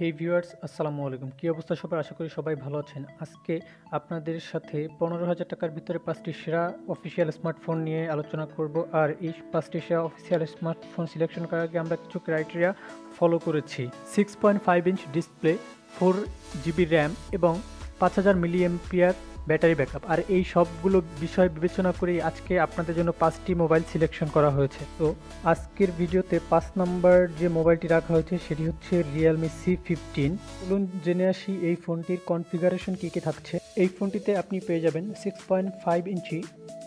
হে viewers আসসালামু আলাইকুম। কী অবস্থা সবাই আশা করি সবাই ভালো আছেন। আজকে আপনাদের সাথে পনেরো হাজার টাকার ভিতরে পাঁচটি সেরা অফিসিয়াল স্মার্টফোন নিয়ে আলোচনা করব। আর এই পাঁচটি সেরা অফিসিয়াল স্মার্টফোন সিলেকশন করার আগে আমরা কিছু ক্রাইটেরিয়া ফলো করেছি। Six point five inch display four GB RAM এবং পাঁচ হাজার মিলি এমপিয়ার ব্যাটারি ব্যাকআপ। আর এই সবগুলো বিষয় বিবেচনা করে আজকে আপনাদের জন্য পাঁচটি মোবাইল সিলেকশন করা হয়েছে। তো আজকের ভিডিওতে পাঁচ নাম্বার যে মোবাইলটি রাখা হয়েছে, সেটি হচ্ছে রিয়েলমি সি ফিফটিন চলুন জেনে আসি, এই ফোনটির কনফিগারেশন কী কী থাকছে? এই ফোনটিতে আপনি পেয়ে যাবেন six point five inch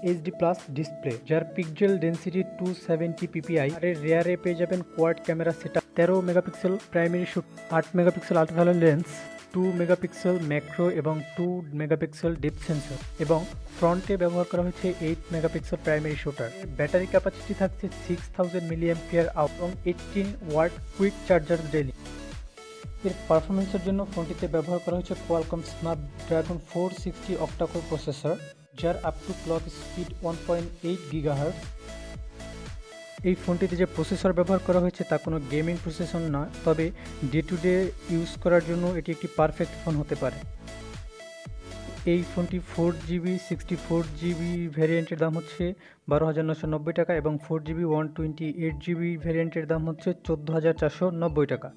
HD plus display যার pixel density two seventy PPI আর রেয়ারে পেয়ে যাবেন কোয়াড ক্যামেরা সেট তেরো মেগাপিক্সেল প্রাইমারি শুট আট megapixel ultraviolet lens two megapixel macro এবং টু মেগাপিক্সেল ডিপ সেন্সর এবং ফ্রন্টে ব্যবহার করা হয়েছে eight megapixel primary shooter battery capacity থাকছে সিক্স থাউজেন্ড মিলি আউট এবং eighteen watt quick charger daily এর পারফরমেন্সের জন্য ফোনটিতে ব্যবহার করা হয়েছে Qualcomm Snapdragon four sixty octacore processor যার up to clock speed one point eight gigahertz এই ফোনটিতে যে প্রসেসর ব্যবহার করা হয়েছে তা কোনো গেমিং প্রসেসর না তবে ডে টু ডে ইউজ করার জন্য এটি একটি পারফেক্ট ফোন হতে পারে। এই ফোনটি four GB sixty four GB ভ্যারিয়েন্টের দাম হচ্ছে বারো হাজার নশো নব্বই টাকা এবং four GB one twenty eight GB ভ্যারিয়েন্টের দাম হচ্ছে চোদ্দ হাজার চারশো নব্বই টাকা।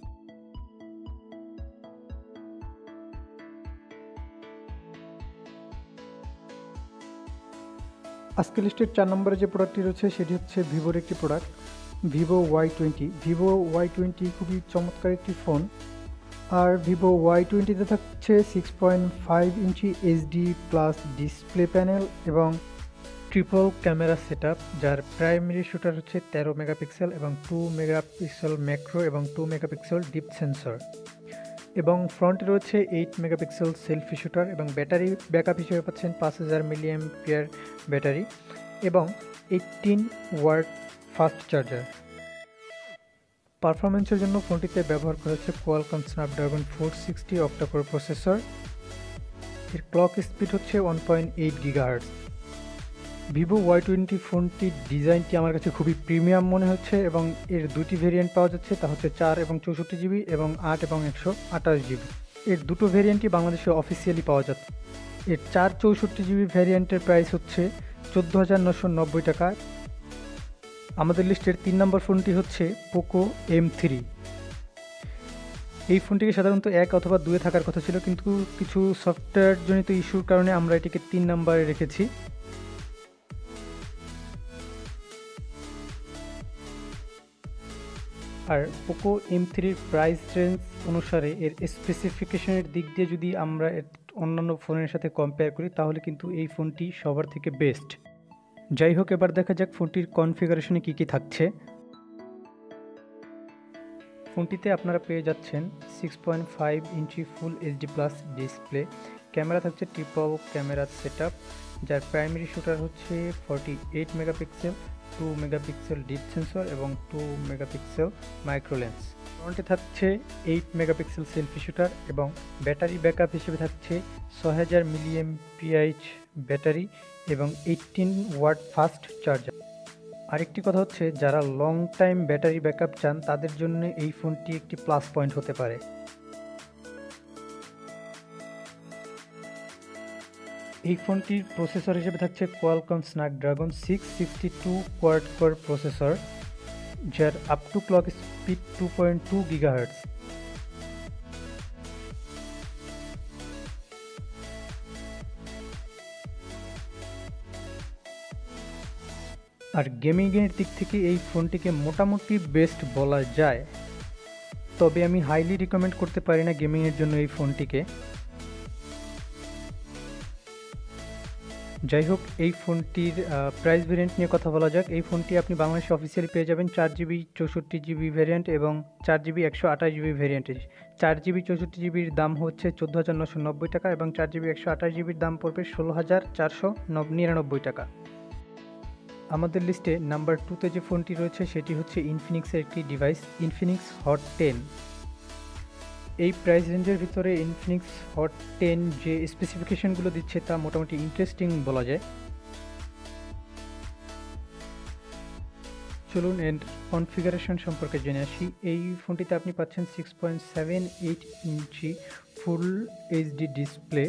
আজকে লিস্টের চার নম্বরে যে প্রোডাক্টটি রয়েছে, সেটি হচ্ছে ভিভোর একটি product Vivo Y twenty. Vivo Y twenty খুবই চমৎকার একটি ফোন আর ভিভো ওয়াই টোয়েন্টিতে থাকছে six point five inch HD plus display panel এবং ট্রিপল ক্যামেরা সেট যার প্রাইমারি শুটার হচ্ছে তেরো মেগাপিক্সেল এবং টু মেগাপিক্সেল ম্যাক্রো এবং টু মেগাপিক্সেল ডিপ সেন্সর এবং ফ্রন্টে রয়েছে এইট মেগাপিক্সেল সেলফি শুটার এবং ব্যাটারি ব্যাকআপ হিসেবে পাচ্ছেন পাঁচ হাজার মিলিয়াম পেয়ার ব্যাটারি এবং এইটিন ওয়ার্ড ফাস্ট চার্জার পারফরমেন্সের জন্য ফোনটিতে ব্যবহার করা হচ্ছে Qualcomm Snapdragon four sixty octacore processor এর ক্লক স্পিড হচ্ছে one point eight gigahertz Vivo Y twenty ফোনটির ডিজাইনটি আমার কাছে খুবই প্রিমিয়াম মনে হচ্ছে এবং এর দুটি ভেরিয়েন্ট পাওয়া যাচ্ছে, তা হচ্ছে চার এবং চৌষট্টি জিবি এবং আট এবং একশো আঠাশ জিবি এর দুটো ভেরিয়েন্টই বাংলাদেশে অফিসিয়ালি পাওয়া যাচ্ছে। এর চার চৌষট্টি জিবি ভ্যারিয়েন্টের প্রাইস হচ্ছে চোদ্দ হাজার নশো নব্বই টাকা। আমাদের লিস্টের তিন নম্বর ফোনটি হচ্ছে পোকো এম থ্রি এই ফোনটিকে সাধারণত এক অথবা দুয়ে থাকার কথা ছিল, কিন্তু কিছু সফটওয়্যারজনিত ইস্যুর কারণে আমরা এটিকে তিন নম্বরে রেখেছি। আর পোকো এম থ্রির প্রাইস রেঞ্জ অনুসারে এর স্পেসিফিকেশনের দিক দিয়ে যদি আমরা অন্যান্য ফোনের সাথে কম্পেয়ার করি, তাহলে কিন্তু এই ফোনটি সবার থেকে বেস্ট যাই হোক, এবার দেখা যাক ফোনটির কনফিগারেশনে কী কী থাকছে। ফোনটিতে আপনারা পেয়ে যাচ্ছেন six point five inch full HD plus display camera থাকছে ট্রিপল ক্যামেরা সেট যার প্রাইমারি শুটার হচ্ছে forty eight megapixel two megapixel deep sensor এবং টু মেগাপিক্সেল মাইক্রোলেন্স ফ্রন্টে থাকছে এইট মেগাপিক্সেল সেলফি শুটার এবং ব্যাটারি ব্যাকআপ হিসেবে থাকছে ছ হাজার মিলিএম পিআইচ ব্যাটারি এবং এইটিন ওয়াট ফাস্ট চার্জার আরেকটি কথা হচ্ছে, যারা লং টাইম ব্যাটারি ব্যাকআপ চান, তাদের জন্য এই ফোনটি একটি প্লাস পয়েন্ট হতে পারে। এই ফোনটির প্রসেসর হিসেবে থাকছে Qualcomm Snapdragon six sixty two quad core processor যার up to clock speed two point two gigahertz আর গেমিংয়ের দিক থেকে এই ফোনটিকে মোটামুটি বেস্ট বলা যায়। তবে আমি হাইলি রিকমেন্ড করতে পারি না গেমিংয়ের জন্য এই ফোনটিকে। যাই হোক এই ফোনটির প্রাইস ভেরিয়েন্ট নিয়ে কথা বলা যাক। এই ফোনটি আপনি বাংলাদেশে অফিসিয়ালি পেয়ে যাবেন চার জিবি চৌষট্টি জিবি ভ্যারিয়েন্ট এবং চার জিবি একশো আঠাশ জিবি ভ্যারিয়েন্টের চার জিবি চৌষট্টি জিবির দাম হচ্ছে চোদ্দ হাজার নশো নব্বই টাকা এবং চার জিবি একশো আঠাশ জিবির দাম পড়বে ষোলো হাজার চারশো নিরানব্বই টাকা। আমাদের লিস্টে নাম্বার টুতে যে ফোনটি রয়েছে, সেটি হচ্ছে ইনফিনিক্সের একটি ডিভাইস ইনফিনিক্স হট টেন এই প্রাইস রেঞ্জের ভিতরে ইনফিনিক্স হট টেন যে স্পেসিফিকেশনগুলো দিচ্ছে তা মোটামুটি ইন্টারেস্টিং বলা যায়। চলুন এর কনফিগারেশন সম্পর্কে জেনে আসি। এই ফোনটিতে আপনি পাচ্ছেন six point seven eight inch full HD display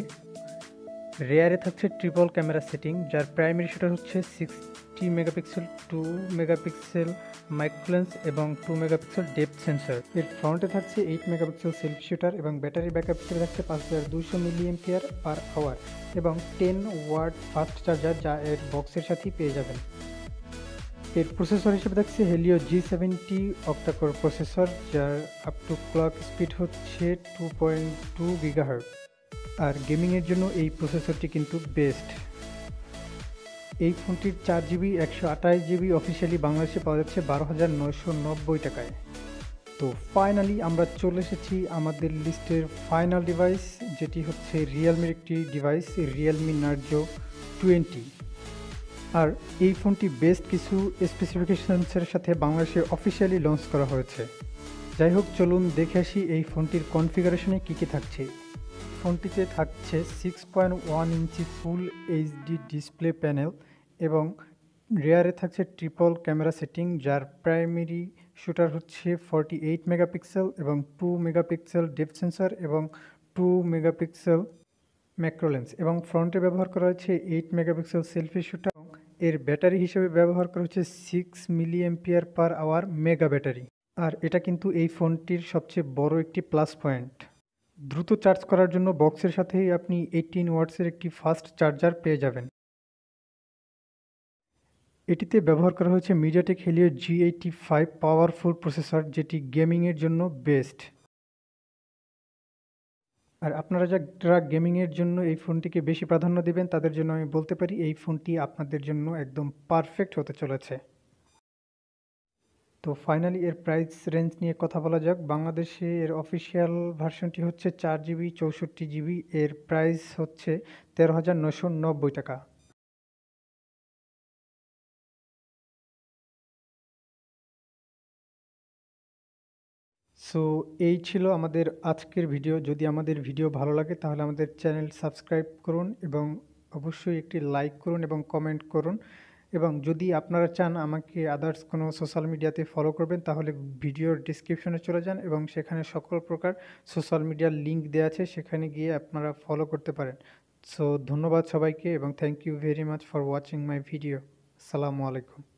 রেয়ারে থাকছে ট্রিপল ক্যামেরা সেটিং যার প্রাইমারি শুটার হচ্ছে sixty megapixel two megapixel microlens এবং টু মেগাপিক্সেল ডেপথ সেন্সর। এর ফ্রন্টে থাকছে এইট মেগাপিক্সেল সেলফি শুটার এবং ব্যাটারি ব্যাকআপ হিসেবে থাকছে পাঁচ হাজার দুশো মিলি এমপিয়ার পার আওয়ার এবং টেন ওয়ার্ড ফাস্ট চার্জার যা এর বক্সের সাথেই পেয়ে যাবেন। এর প্রসেসর হিসেবে থাকছে Helio G seventy octacore processor যার আপ টু ক্লক স্পিড হচ্ছে টু পয়েন্ট টু গিগাহার্ট আর গেমিংয়ের জন্য এই প্রসেসরটি কিন্তু বেস্ট এই ফোনটির চার জিবি একশো আঠাশ জিবি অফিসিয়ালি বাংলাদেশে পাওয়া যাচ্ছে বারো হাজার নয়শো নব্বই টাকায়। তো ফাইনালি আমরা চলে এসেছি আমাদের লিস্টের ফাইনাল ডিভাইস যেটি হচ্ছে রিয়েলমির একটি ডিভাইস রিয়েলমি নার্জো টোয়েন্টি আর এই ফোনটি বেস্ট কিছু স্পেসিফিকেশনসের সাথে বাংলাদেশে অফিসিয়ালি লঞ্চ করা হয়েছে। যাই হোক, চলুন দেখে আসি এই ফোনটির কনফিগারেশনে কী কী থাকছে। ফোনটিতে থাকছে six point one inch full HD display panel এবং রেয়ারে থাকছে ট্রিপল ক্যামেরা সেটিং যার প্রাইমারি শুটার হচ্ছে ফর্টি এইট মেগাপিক্সেল এবং টু মেগাপিক্সেল ডেপ সেন্সর এবং টু মেগাপিক্সেল ম্যাক্রোলেন্স এবং ফ্রন্টে ব্যবহার করা হচ্ছে এইট মেগাপিক্সেল সেলফি শুটার এর ব্যাটারি হিসেবে ব্যবহার করা হচ্ছে six milli ampere per hour mega battery আর এটা কিন্তু এই ফোনটির সবচেয়ে বড় একটি প্লাস পয়েন্ট দ্রুত চার্জ করার জন্য বক্সের সাথেই আপনি এইটিন ওয়াটসের একটি ফাস্ট চার্জার পেয়ে যাবেন। এটিতে ব্যবহার করা হয়েছে MediaTek Helio G eighty five powerful processor যেটি গেমিংয়ের জন্য বেস্ট আর আপনারা যারা গেমিংয়ের জন্য এই ফোনটিকে বেশি প্রাধান্য দেবেন, তাদের জন্য আমি বলতে পারি এই ফোনটি আপনাদের জন্য একদম পারফেক্ট হতে চলেছে। তো ফাইনালি এর প্রাইস রেঞ্জ নিয়ে কথা বলা যাক। বাংলাদেশে এর অফিসিয়াল ভার্সনটি হচ্ছে চার জিবি চৌষট্টি জিবি এর প্রাইস হচ্ছে তেরো হাজার নশো নব্বই টাকা। সো এই ছিল আমাদের আজকের ভিডিও যদি আমাদের ভিডিও ভালো লাগে, তাহলে আমাদের চ্যানেল সাবস্ক্রাইব করুন এবং অবশ্যই একটি লাইক করুন এবং কমেন্ট করুন। এবং যদি আপনারা চান আমাকে আদার্স কোনো সোশ্যাল মিডিয়াতে ফলো করবেন, তাহলে ভিডিওর ডিসক্রিপশনে চলে যান এবং সেখানে সকল প্রকার সোশ্যাল মিডিয়ার লিঙ্ক দেওয়া আছে, সেখানে গিয়ে আপনারা ফলো করতে পারেন। সো ধন্যবাদ সবাইকে এবং thank you very much for watching my video আসসালামু আলাইকুম।